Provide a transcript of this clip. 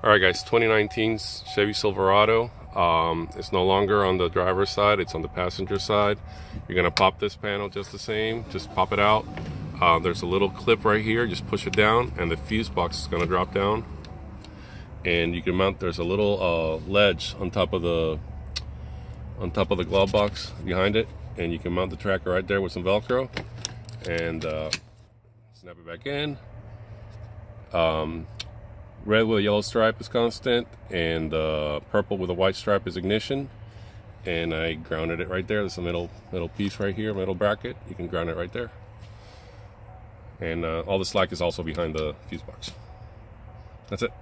All right, guys, 2019 Chevy Silverado. Um, it's no longer on the driver's side, it's on the passenger side. You're gonna pop this panel just the same, just pop it out. Uh, there's a little clip right here, just push it down and the fuse box is gonna drop down. And you can mount, there's a little uh, ledge on top of the on top of the glove box behind it. And you can mount the tracker right there with some Velcro and uh, snap it back in. Um, red with a yellow stripe is constant and uh, purple with a white stripe is ignition. And I grounded it right there. There's a middle middle piece right here middle bracket. You can ground it right there. And uh, all the slack is also behind the fuse box. That's it